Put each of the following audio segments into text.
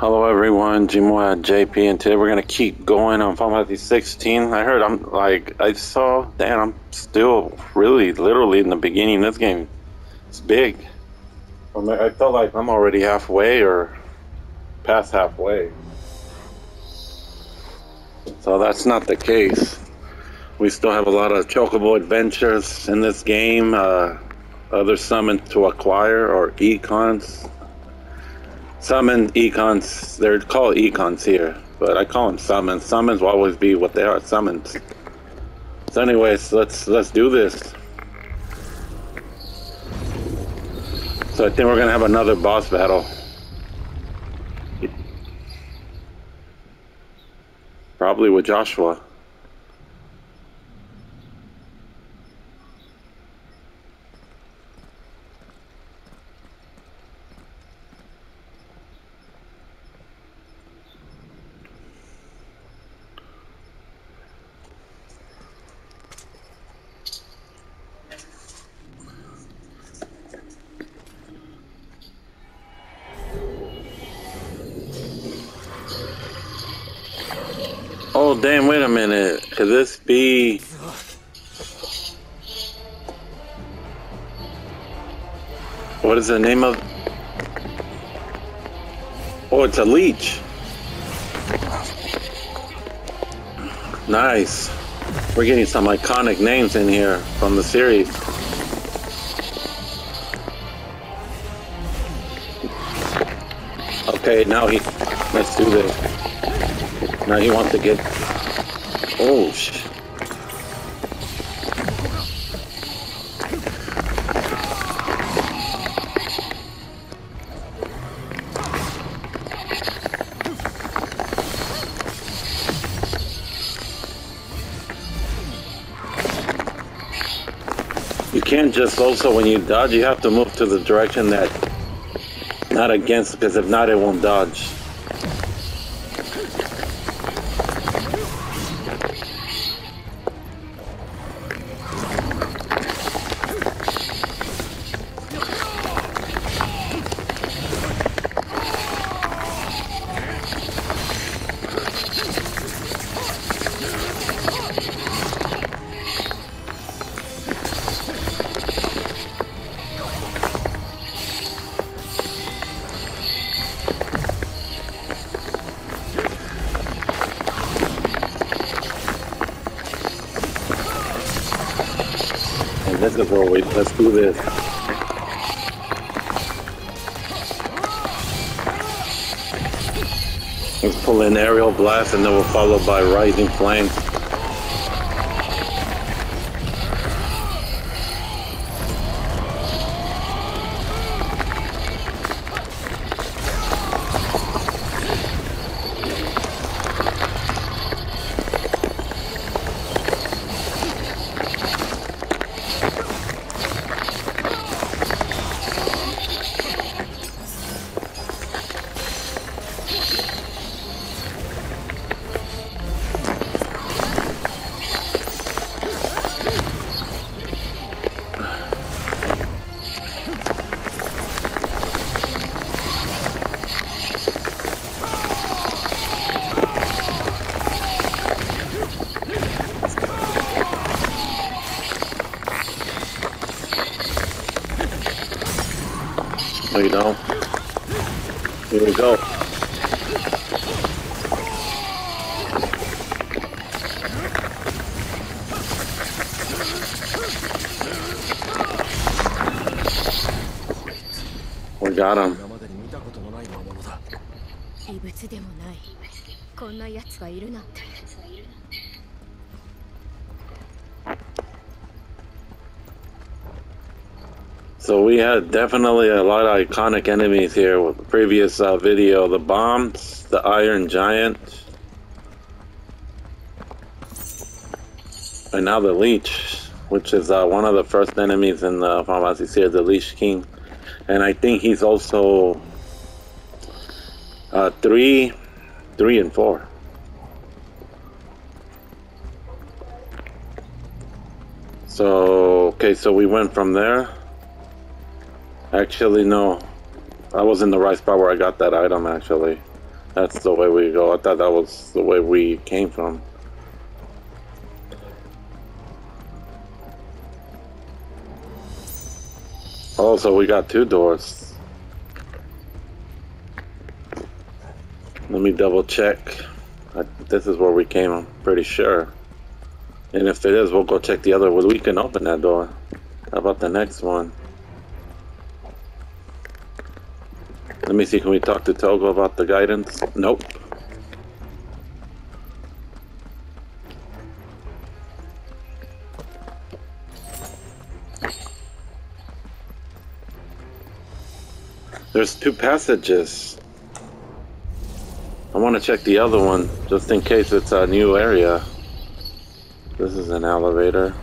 Hello everyone, Jimo at JP, and today we're gonna keep going on Final Fantasy 16. I heard I'm like I saw, damn, I'm still really literally in the beginning. This game, it's big. I felt like I'm already halfway or past halfway. So that's not the case. We still have a lot of chocobo adventures in this game. Uh, other summons to acquire or Eikons. Summon Eikons, they're called Eikons here, but I call them summons. Summons will always be what they are, summons. So anyways, let's let's do this. So I think we're gonna have another boss battle. Probably with Joshua. Is the name of? Oh, it's a leech. Nice. We're getting some iconic names in here from the series. Okay, now he. Let's do this. Now he wants to get. Oh sh. Can't just also when you dodge, you have to move to the direction that not against, because if not, it won't dodge. Blast and then we'll follow by rising flames. So you know. Here we go. We got him. 今までに見たことのない魔物だ異物でもないこんな奴がいるなんて We had definitely a lot of iconic enemies here with the previous uh, video. The bombs, the Iron Giant, and now the Leech, which is uh, one of the first enemies in the Fantasy series, the Leech King. And I think he's also uh, three, three and four. So okay, so we went from there. Actually, no. I was in the right spot where I got that item, actually. That's the way we go. I thought that was the way we came from. Oh, so we got two doors. Let me double check. I, this is where we came, I'm pretty sure. And if it is, we'll go check the other. Well, we can open that door. How about the next one? Let me see, can we talk to Togo about the guidance? Nope. There's two passages. I want to check the other one, just in case it's a new area. This is an elevator.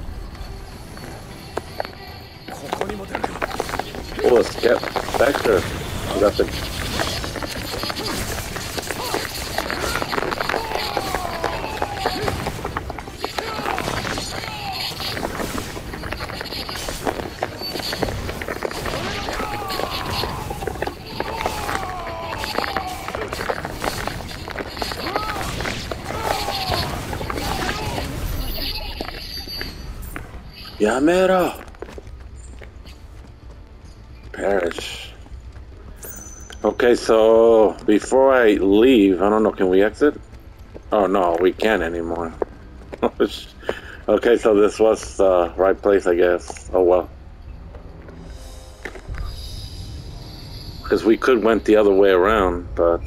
Oh, it's Spectre. Got the. Yamera! So before I leave, I don't know, can we exit? Oh no, we can't anymore. okay, so this was the right place, I guess. Oh well. Because we could went the other way around, but...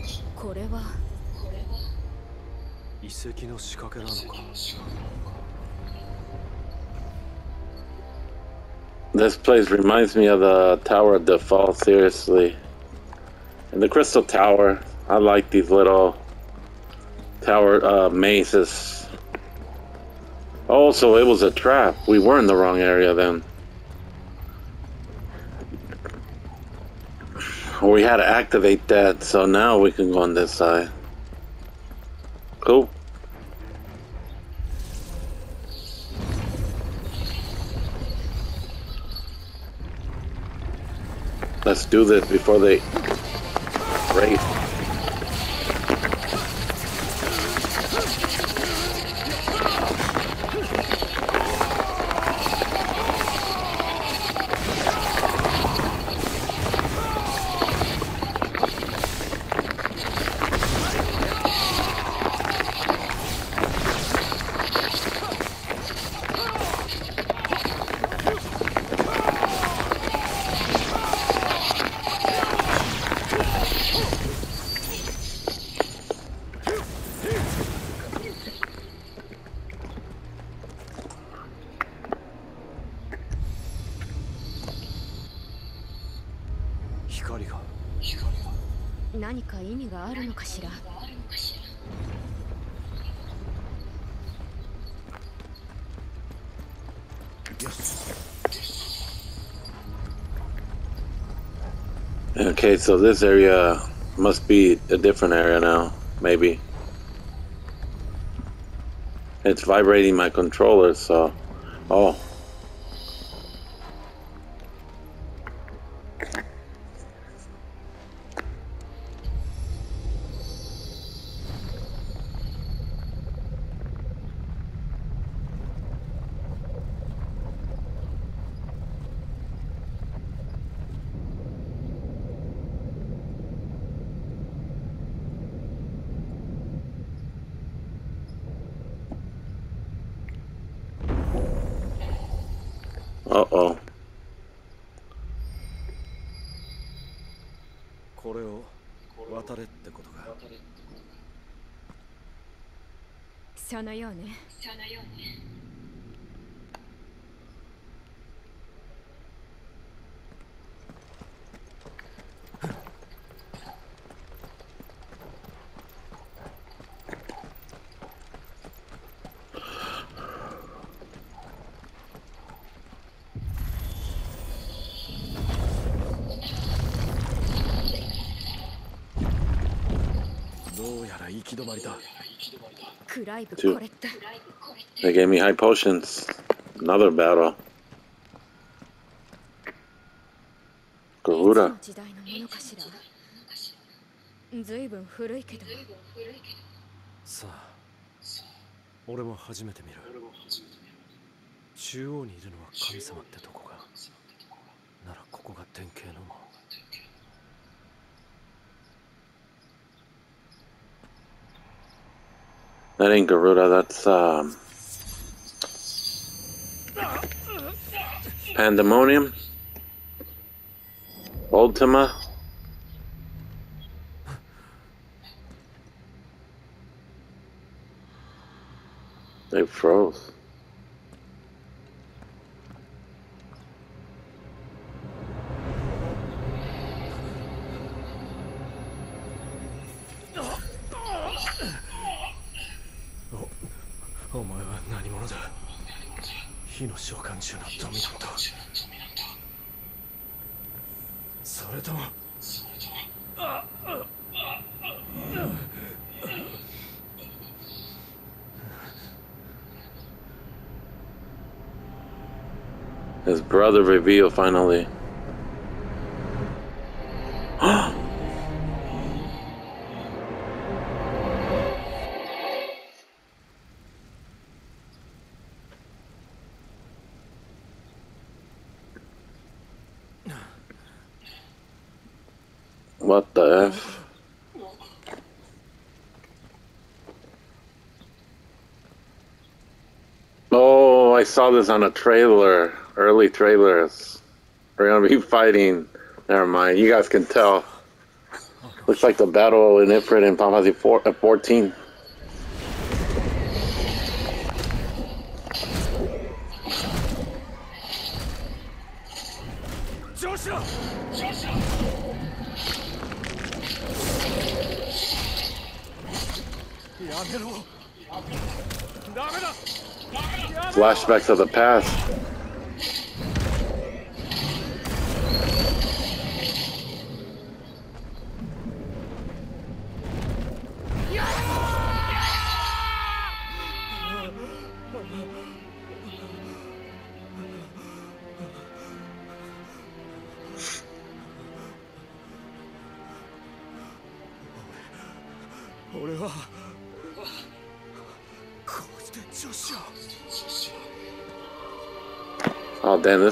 This place reminds me of the Tower of the Fall. seriously. And the Crystal Tower, I like these little tower uh, mazes. Also, it was a trap. We were in the wrong area then. We had to activate that, so now we can go on this side. Cool. Let's do this before they raid.? So this area must be a different area now, maybe. It's vibrating my controller, so. Oh. そのようね。そのようね。どうやら行き止まりだ。Two. They gave me high potions. Another battle. Garuda. ずいぶん古いけどさあ俺も初めて見る中央にいるのは神様ってとこかならここが典型の門 That ain't Garuda, that's um Pandemonium? Ultima? They froze. の召喚獣のドミナントそれとも His brother reveal finally. Saw this on a trailer, early trailers. We're gonna be fighting. Never mind, you guys can tell. Looks like the battle in Ifrit and Final Fantasy 4, uh, 14. Flashbacks of the past.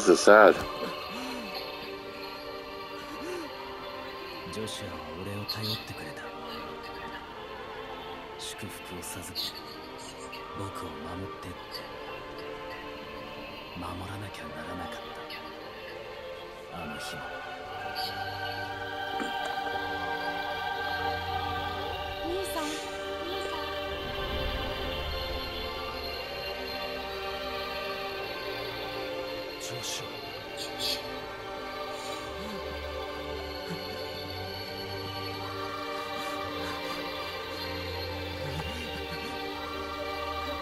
Is sad. 上司を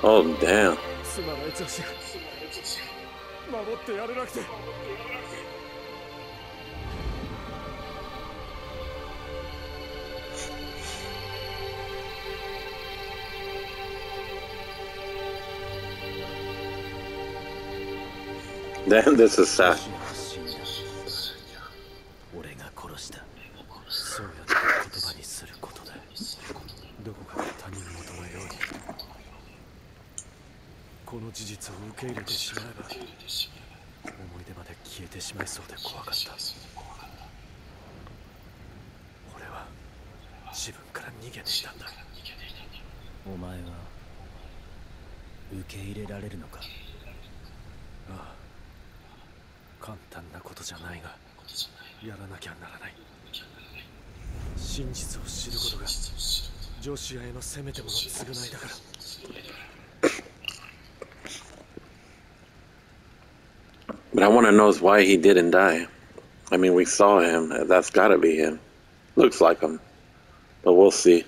Oh, damn. すまない女子守ってやれなくて Damn, this is sad. せめてもの償いだから But I want to know is why he didn't die. I mean, we saw him. That's got to be him. Looks like him. But we'll see.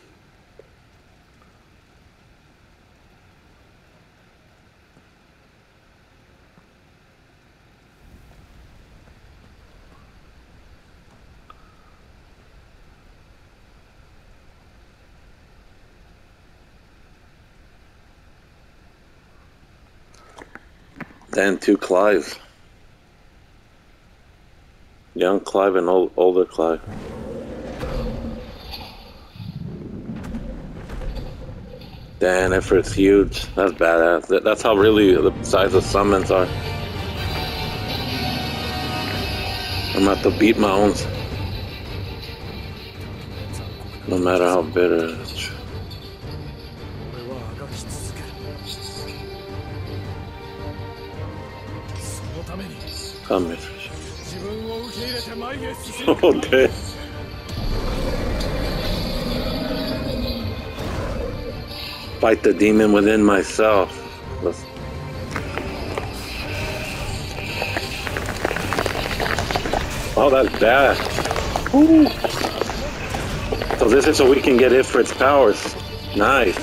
Then two Clives. Young Clive and old, older Clive. Dan, Ifrit's huge, that's badass. That's how really the size of summons are. I'm about to beat my own. No matter how bitter に Come here. 自分を受け入れて前へ進む Oh, damn. Fight the demon within myself. Let's... Oh, that's bad. Woo. So this is so we can get Ifrit's powers. Nice.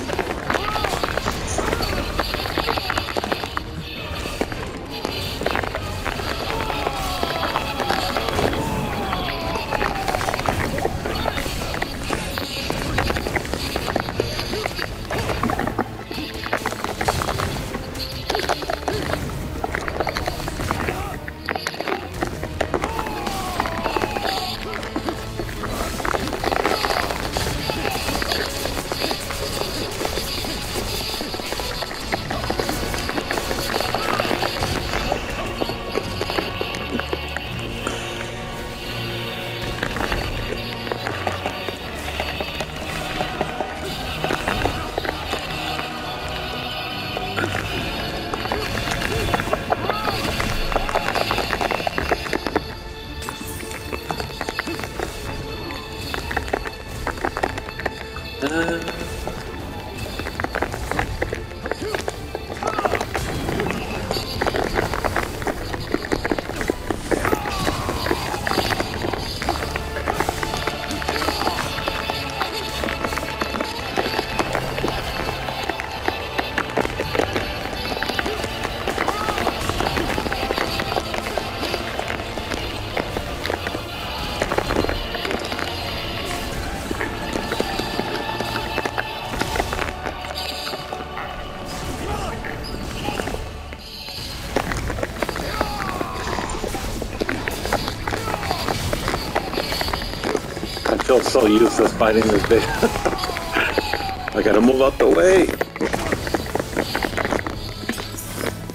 So useless fighting this bitch. I gotta move out the way.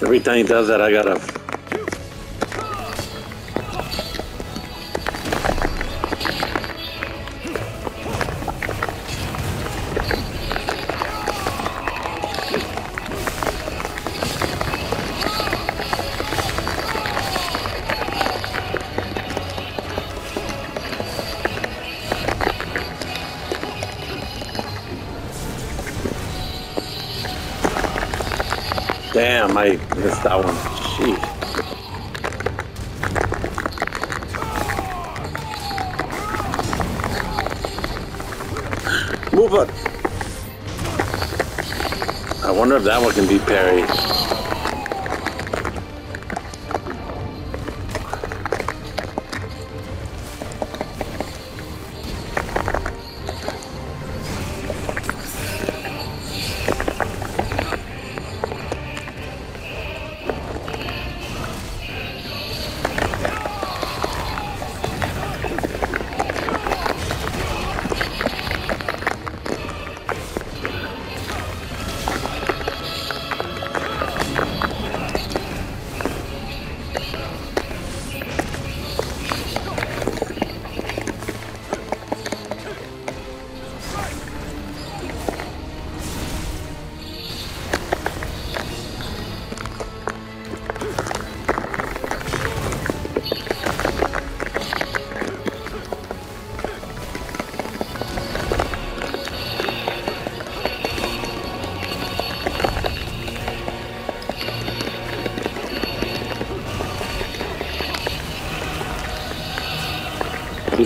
Every time he does that, I gotta. That one.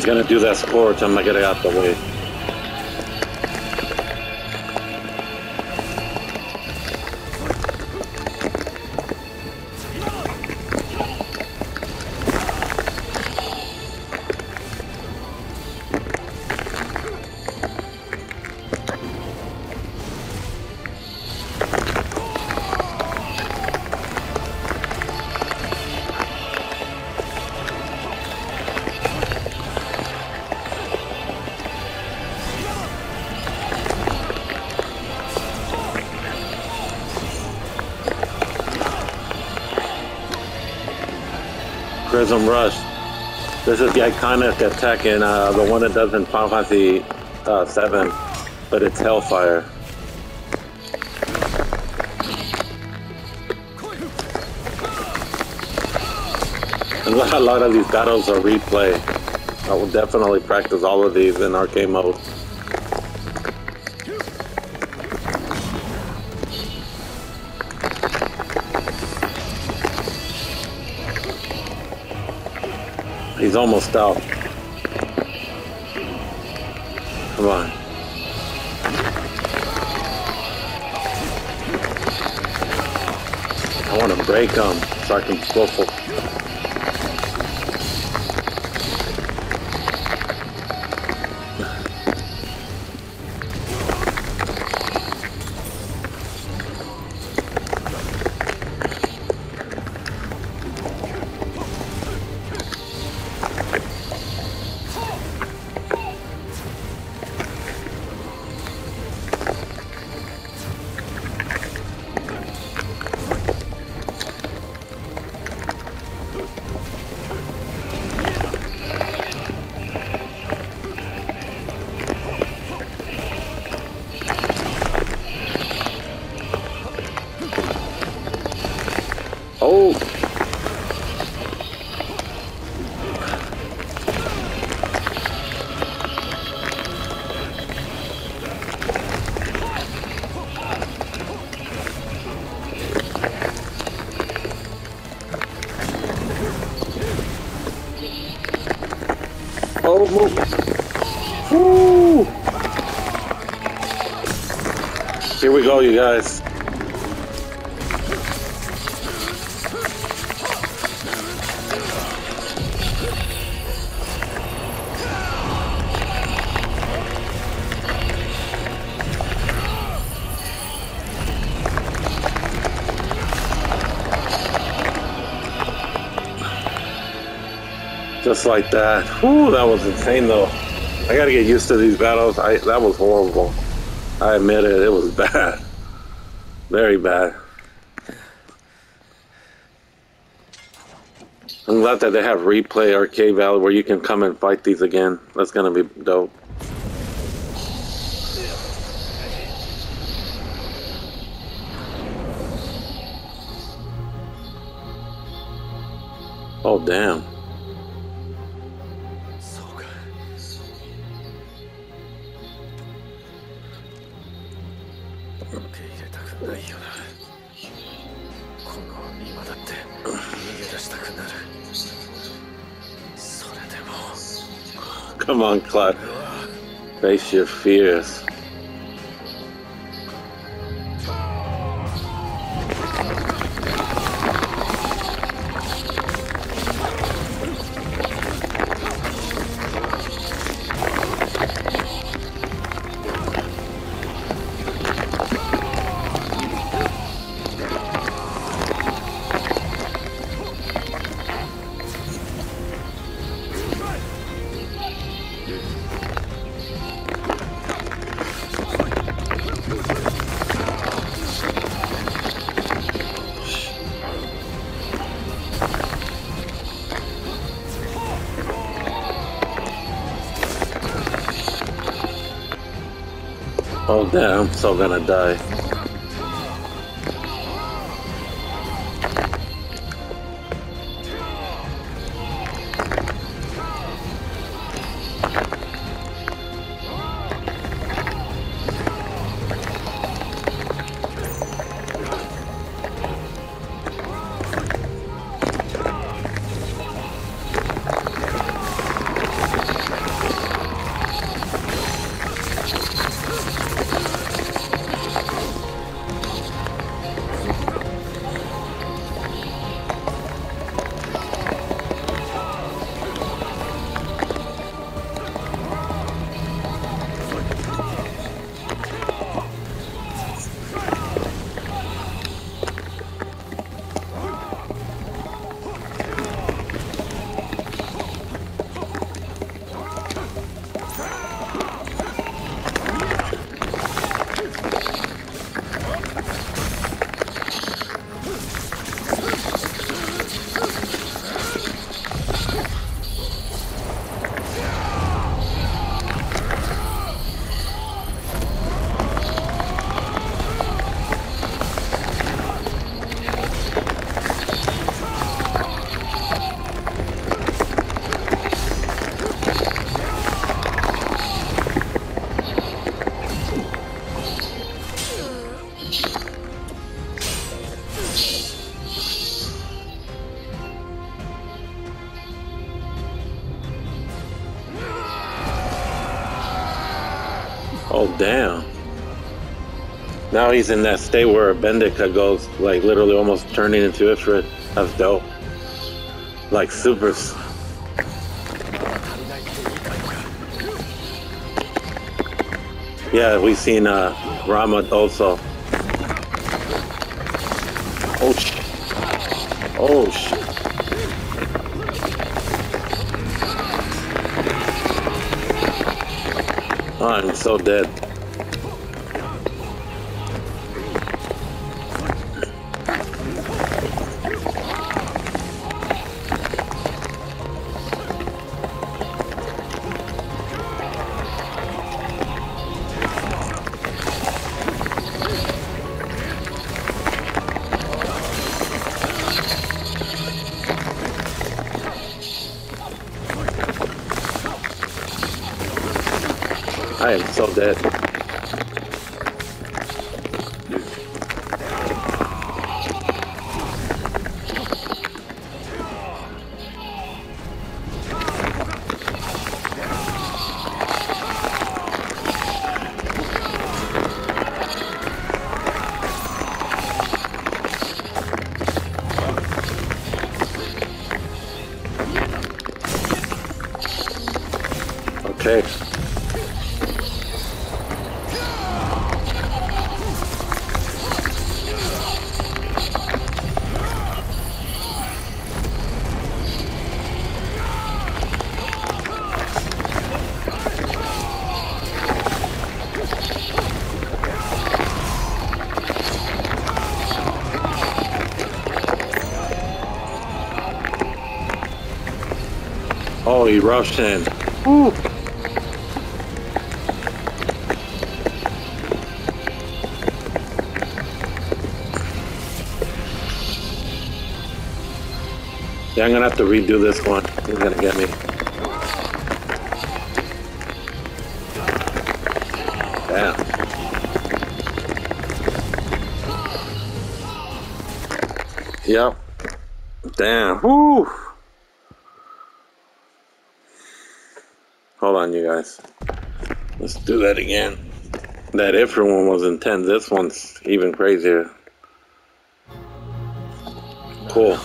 Gonna do that scorch. I'm gonna get it out the way. Prism Rush. This is the iconic attack in uh, the one that does in Final Fantasy uh, 7, but it's Hellfire. And a lot of these battles are replay. I will definitely practice all of these in arcade mode. He's almost out. Come on. I want to break him so I can go for. Go, you guys. Just like that. Ooh, that was insane though. I gotta get used to these battles. I that was horrible. I admit it, it was bad. Very bad. I'm glad that they have replay arcade valley where you can come and fight these again. That's gonna be dope. Oh damn. Come on, Clark. Face your fears. Damn, I'm still gonna die. now he's in that state where Benedikta goes, like literally almost turning into Ifrit. That's dope. Like super. Yeah, we've seen uh, Ramuh also. Oh shit. Oh shit. Oh, I'm so dead. I am rushed in. Yeah, I'm gonna have to redo this one. He's gonna get me. Damn. Yep. Damn. Woo. Hold on, you guys. Let's do that again. That Ifrit one was intense. This one's even crazier. Cool.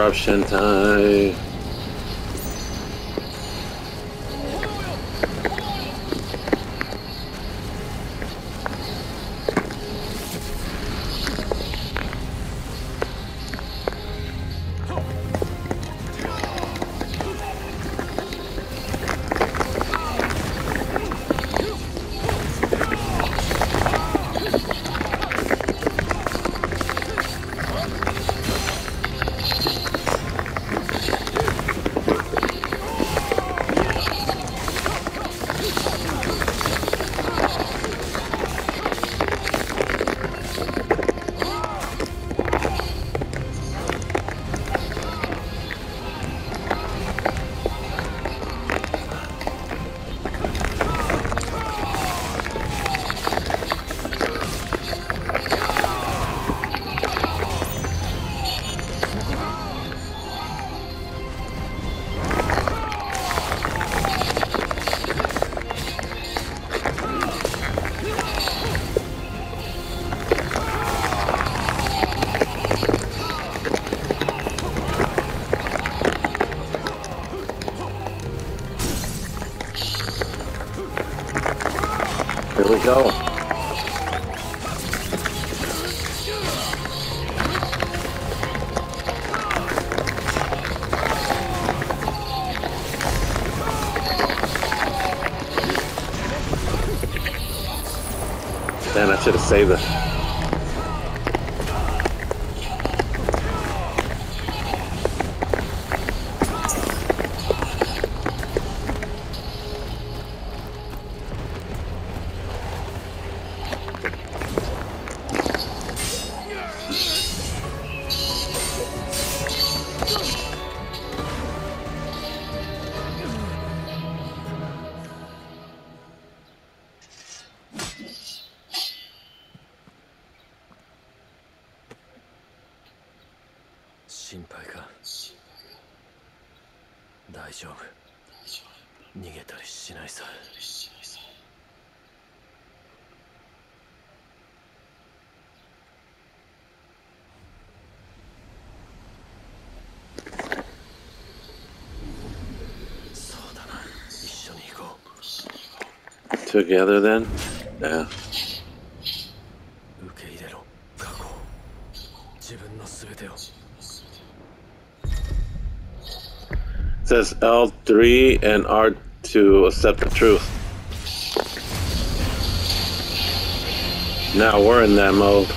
Eruption time. Go. Man, I should have saved it. Together then? Yeah. It says L3 and R to accept the truth. Now we're in that mode.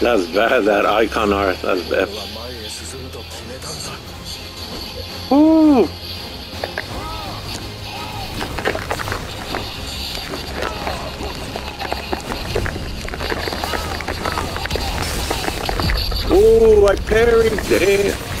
That's bad, that icon art. That's bad. Damn.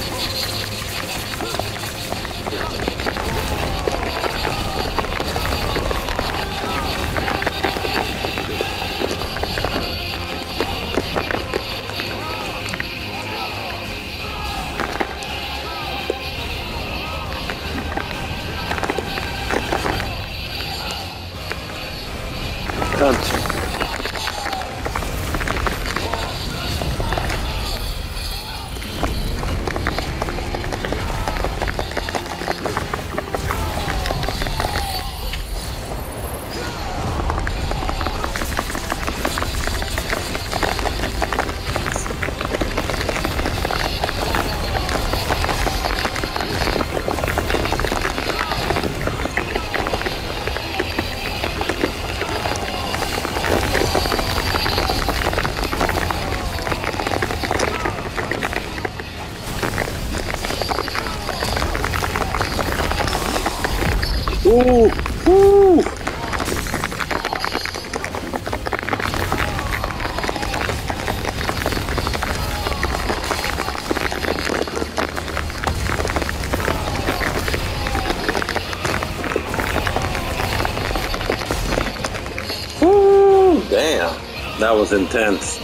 Was intense.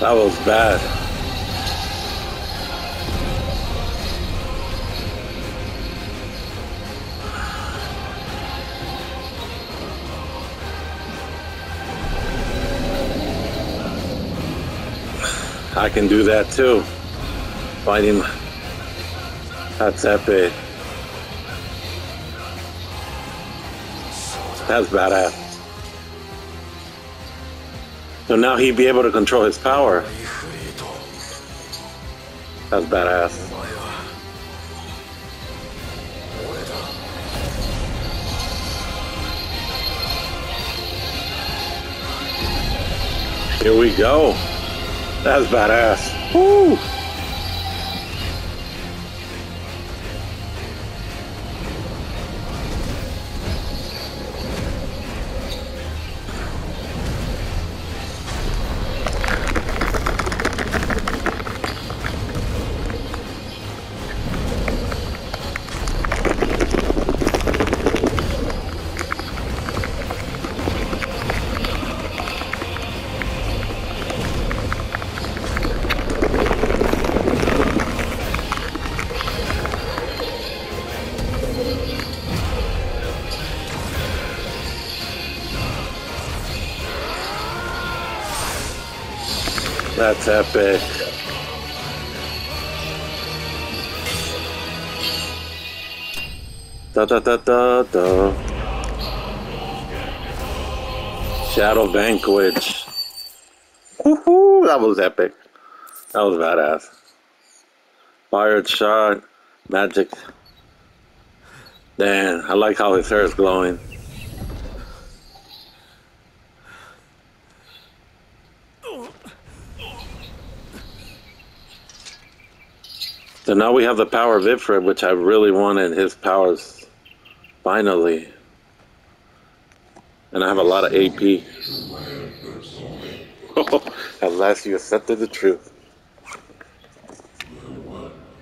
That was bad. I can do that too. Fighting. That's epic. That's badass. So now he'd be able to control his power. That's badass. Here we go. That's badass. Woo! That's epic. Da da da da da. Shadow Vanquish. Woohoo! That was epic. That was badass. Fired shot. Magic. Man, I like how his hair is glowing. So now we have the power of Ifrit, which I really wanted his powers. Finally. And I have a lot of AP. At last you accepted the truth.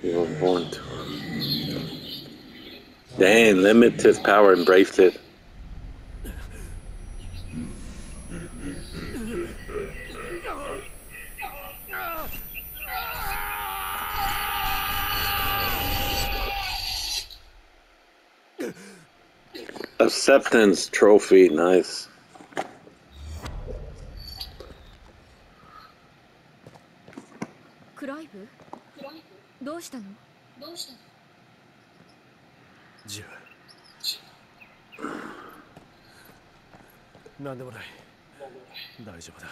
You were born to. Dang, limit his power, embraced it. Acceptance trophy, nice. クライブどうしたのジルなんでもない大丈夫だ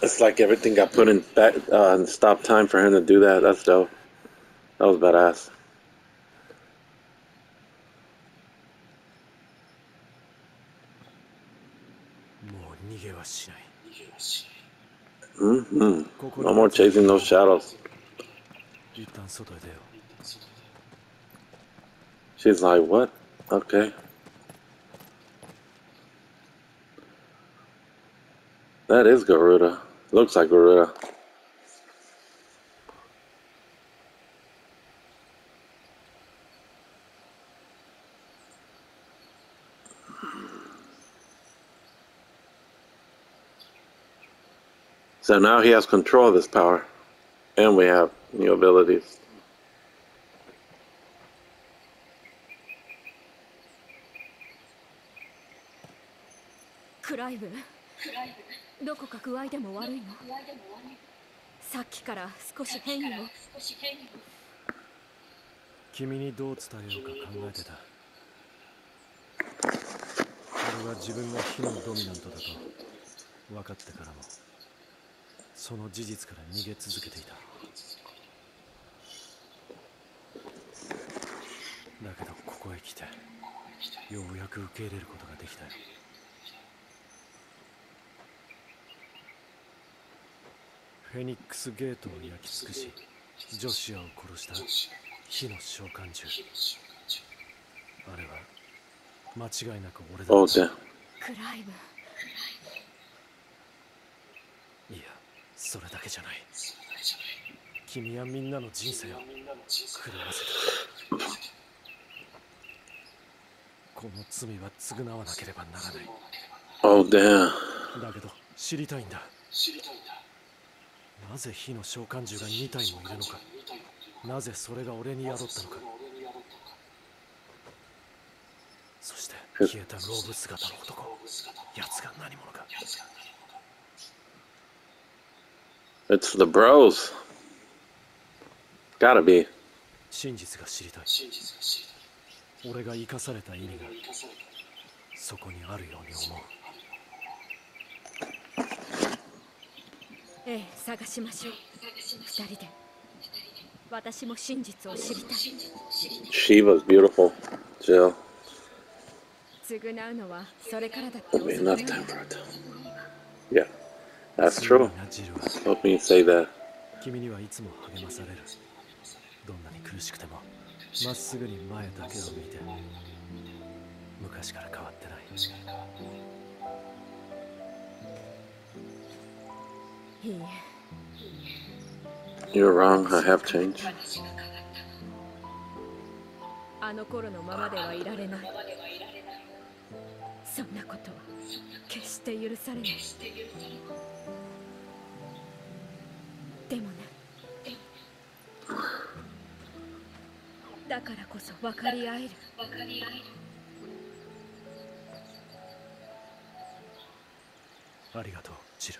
It's like everything got put in back uh, and stop time for him to do that. That's dope. That was badass. Mm. No more chasing those shadows. She's like, what? Okay. That is Garuda. Looks like Garuda. So now he has control of this power. And we have new abilities. クライブどこか具合でも悪いのさっきから少し変よ君にどう伝えようか考えてた俺は自分が火のドミナントだと分かってからもその事実から逃げ続けていた。だけどここへ来てようやく受け入れることができたよ。フェニックスゲートを焼き尽くしジョシアを殺した火の召喚獣。あれは間違いなく俺だ Oh, damn. クライブいやそれだけじゃない。君はみんなの人生を狂わせた。この罪は償わなければならない。Oh, damn. だけど知りたいんだ。なぜ火の召喚獣が2体もいるのか。なぜそれが俺に宿ったのか。そして消えたローブ姿の男。奴が何者か It's the bros. Gotta be. 真実が知りたい俺が生かされた意味がそこにあるように思うええ探しましょう二人で私も真実を知りたい Shiva's beautiful. Jill. 償うのはそれからだって Will be 遅く enough ない time for it. Yeah. That's true. なジルは Hope me say that. 君にはいつも励まされるどんなに苦しくてもまっすぐに前だけを見て昔から変わってないいいえ You're wrong. I have changed. あの頃のままではいられないそんなことは決して許されない。でもねだからこそ分かり合える。ありがとうジル。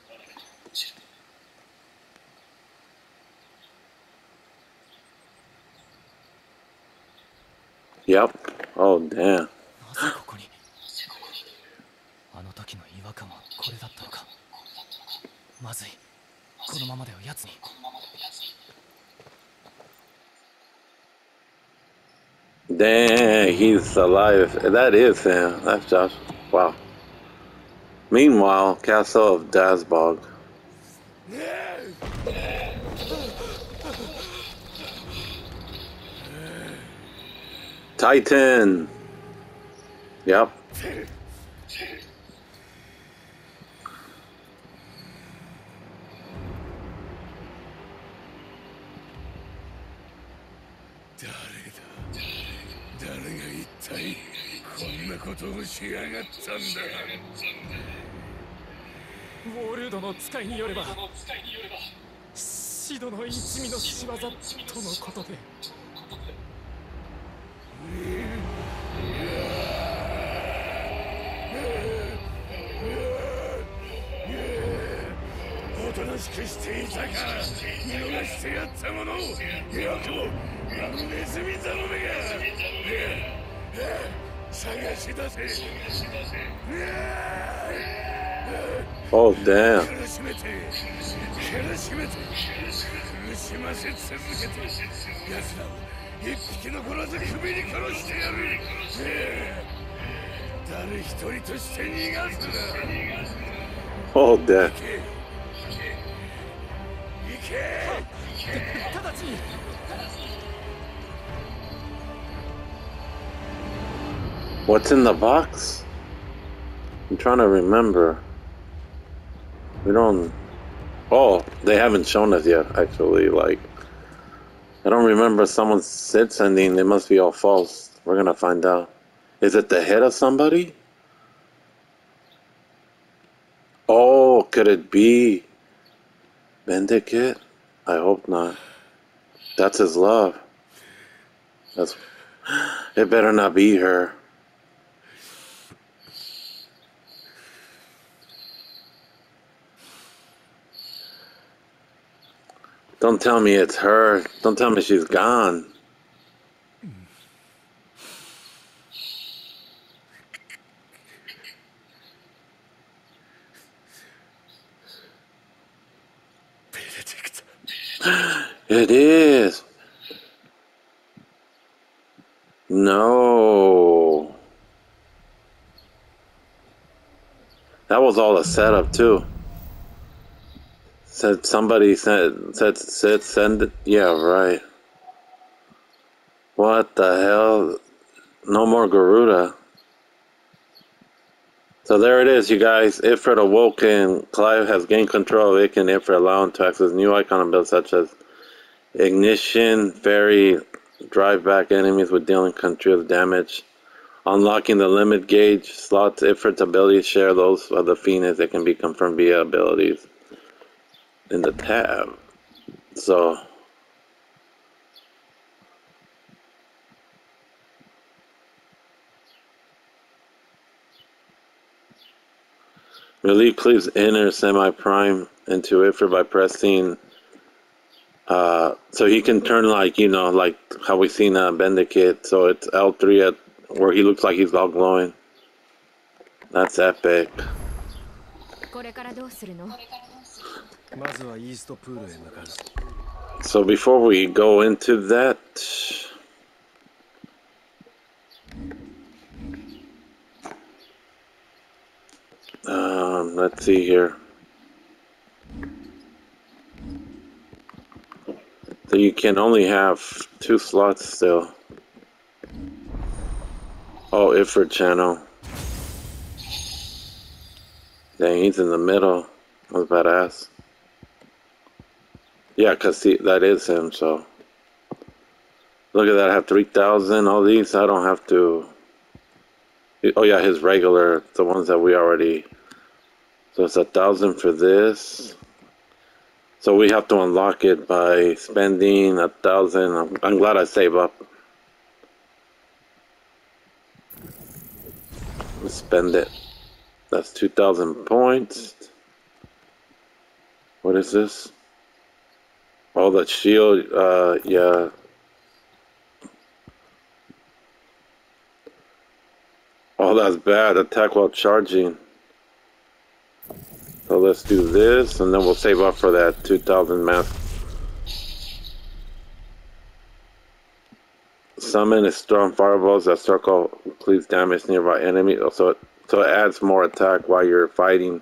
Yep. Oh, damn. なぜここにあの時の違和感はこれだったのかまずいこのままでは奴に Dang, he's alive. That is him. That's Josh. Wow. Meanwhile, Castle of Dazbog. Titan. Yep. 誰が一体こんなことをしやがったんだウォールドの使いによればシドの一味の仕業とのことで。おとなしくしていたか。見逃してやったものよくもあのネズミザロめが。探し出せ。Oh, damn. 苦しめて苦しめて苦しませ続けて奴らを一匹残らず首に殺してやる。誰一人として逃がすな Oh, damn. 行け。行け。直ちに What's in the box? I'm trying to remember. We don't. Oh, they haven't shown us yet, actually. Like, I don't remember someone said sending. They must be all false. We're gonna find out. Is it the head of somebody? Oh, could it be Benedikta? I hope not. That's his love. That's. It better not be her. Don't tell me it's her. Don't tell me she's gone. It is. No. That was all a setup too. Said somebody said said said send it. Yeah, right. What the hell? No more Garuda. So there it is, you guys. Ifrit awoken. Clive has gained control of Eikon Ifrit, allowing to access new Eikon abilities such as ignition, fairy, drive back enemies with dealing continuous damage. Unlocking the limit gauge slots, Ifrit's abilities share those of the Phoenix that can be confirmed via abilities in the tab. So Relief cleaves inner semi-prime into Ifrit by pressing uh, so he can turn like you know like how we seen uh, Benedikta. So it's L3 at where he looks like he's all glowing. That's epic. So before we go into that, um, let's see here. So you can only have two slots still. Oh, Ifrit channel. Dang, he's in the middle. That's badass. Yeah, because that is him, so. Look at that, I have 3,000. All these, I don't have to. Oh, yeah, his regular, the ones that we already. So it's a thousand for this. So we have to unlock it by spending a thousand. I'm, I'm glad I save up. Let's spend it. That's 2,000 points. What is this? Oh, that shield, uh, yeah. that's bad. Attack while charging. So let's do this, and then we'll save up for that 2,000 mass. Summon is strong fireballs that circle please damage nearby enemy. So so it adds more attack while you're fighting.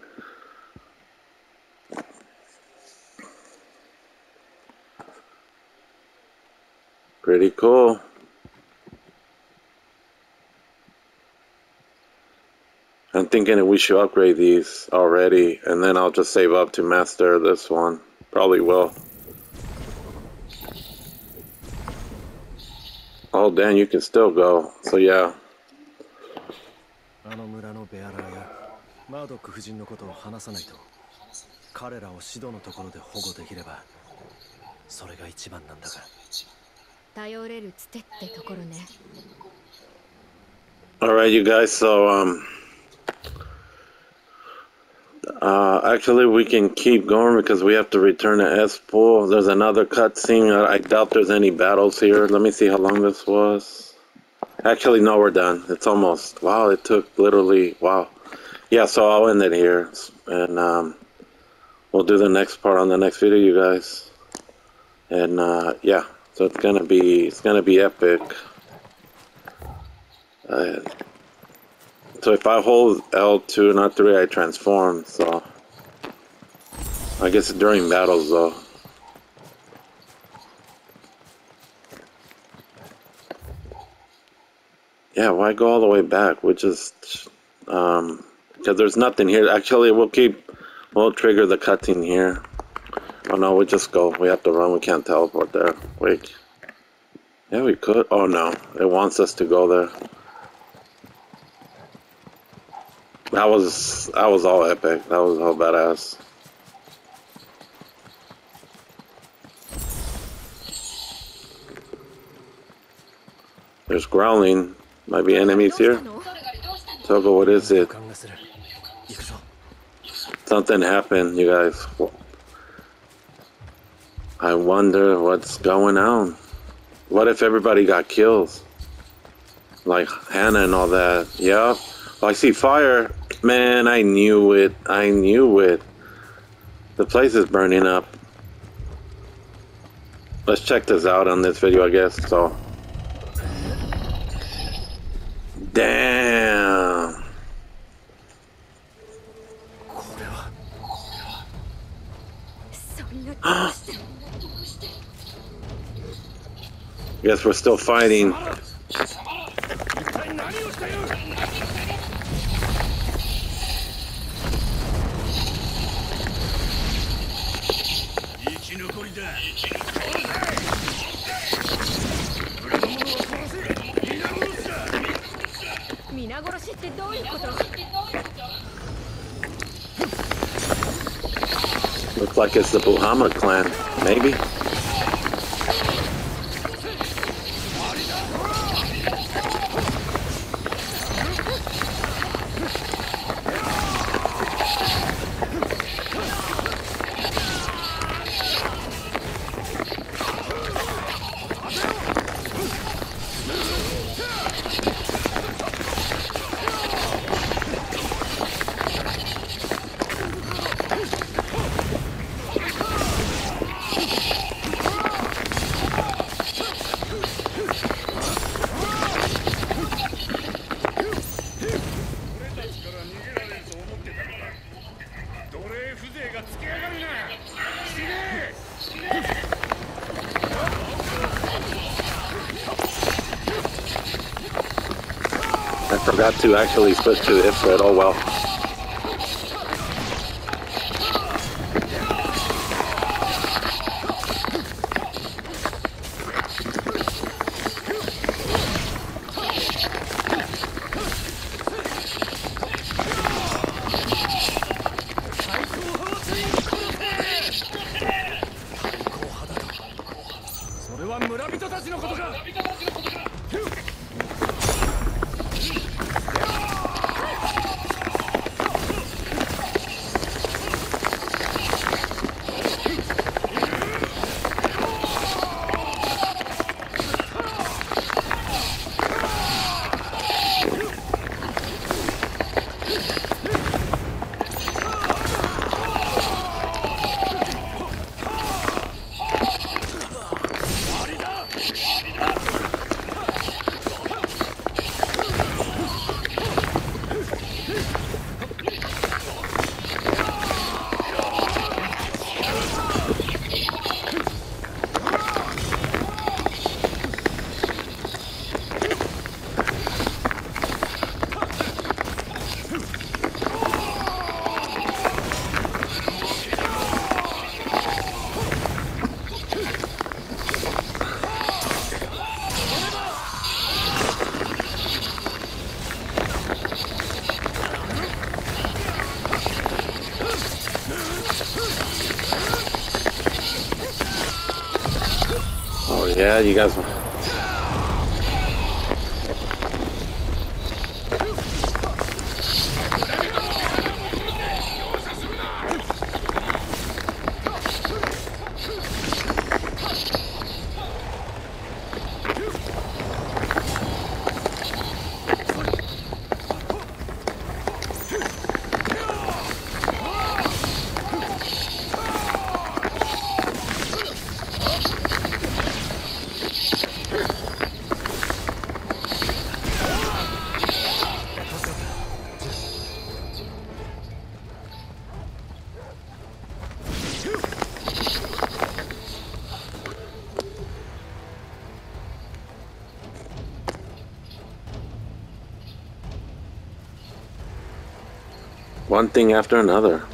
Pretty cool. I'm thinking that we should upgrade these already, and then I'll just save up to master this one. Probably will. Oh, Dan, you can still go. So, yeah. あの村のベアラーやマードック夫人のことを話さないと彼らをシドのところで保護できればそれが一番なんだが 頼れるつてってところね Alright, you guys, so, um... Uh, actually, we can keep going because we have to return to S-Pool. There's another cutscene. I, I doubt there's any battles here. Let me see how long this was. Actually, no, we're done. It's almost... Wow, it took literally... Wow. Yeah, so I'll end it here. And, um... We'll do the next part on the next video, you guys. And, uh, yeah. So it's gonna be... It's gonna be epic. Uh, so if I hold L2, not 3, I transform, so... I guess during battles, though. Yeah, why go all the way back? We just... Um... Because there's nothing here. Actually, we'll keep... We'll trigger the cutting here. Oh no, we just go. We have to run. We can't teleport there. Wait. Yeah, we could. Oh no, it wants us to go there. That was that was all epic. That was all badass. There's growling. Might be enemies here. Torgal, what is it? Something happened, you guys. I wonder what's going on. What if everybody got killed? Like Hannah and all that. Yep. I see fire. Man, I knew it. I knew it. The place is burning up. Let's check this out on this video, I guess. So. Damn. guess we're still fighting. Looks like it's the Buhama clan, maybe? Forgot to actually switch to Ifrit. Oh well. you guys one thing after another.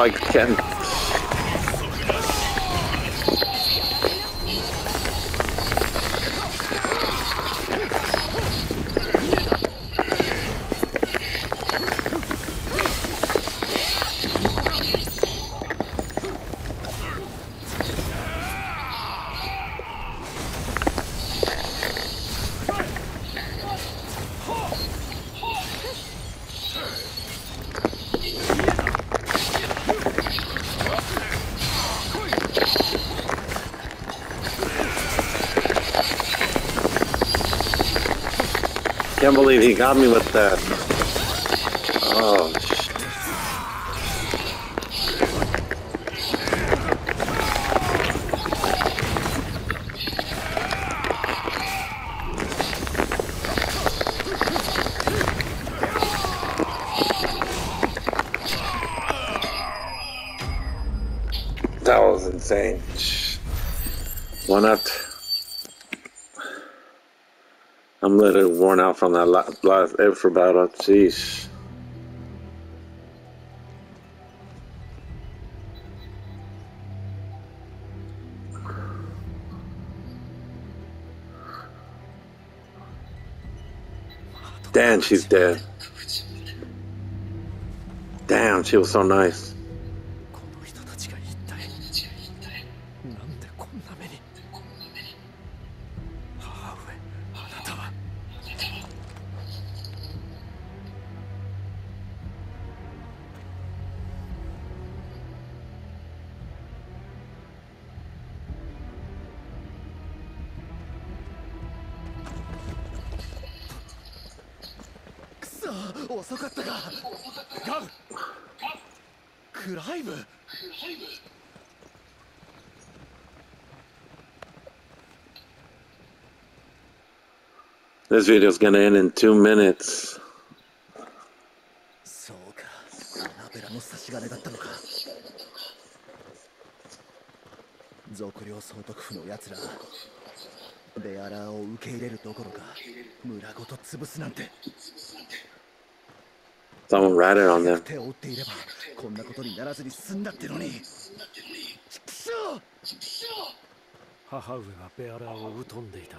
like 10 got me with that. worn out from that last effort battle. Jeez. Damn, she's dead. Damn, she was so nice. 遅かったか。ガブクライブ This video's gonna end in two minutes. そうか。アナベラの差し金だったのか。俗領総督府のやつら。ベアラーを受け入れるどころか村ごと潰すなんて Someone ratted on them. 手を打っていればこんなことにならずに済んだってのに。ちくしょう母上がベアラーを疎んでいた。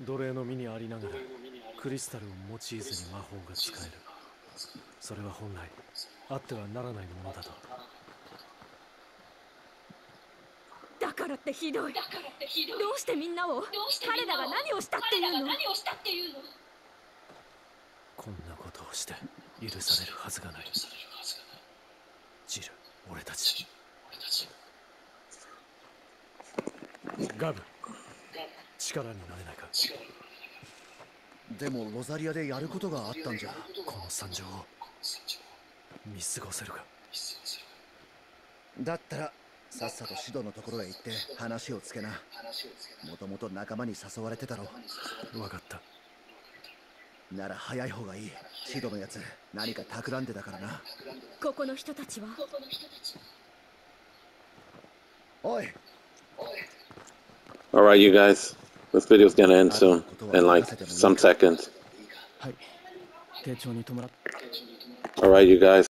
奴隷の身にありながらクリスタルを用いずに魔法が使える。それは本来あってはならないものだと。だからってひどい。どうしてみんなを？彼らが何をしたっていうの？をして許されるはずがない。ジル俺たち。ガブ力になれないか。でもロザリアでやることがあったんじゃ。この惨状を。見過ごせるか。だったらさっさとシドのところへ行って話をつけな。もともと仲間に誘われてたろ。分かったなら早い方がいいシドのやつ何か企んでたからなここの人たちはおい Alright, you guys. This video's gonna end soon. In like some seconds. Alright, you guys.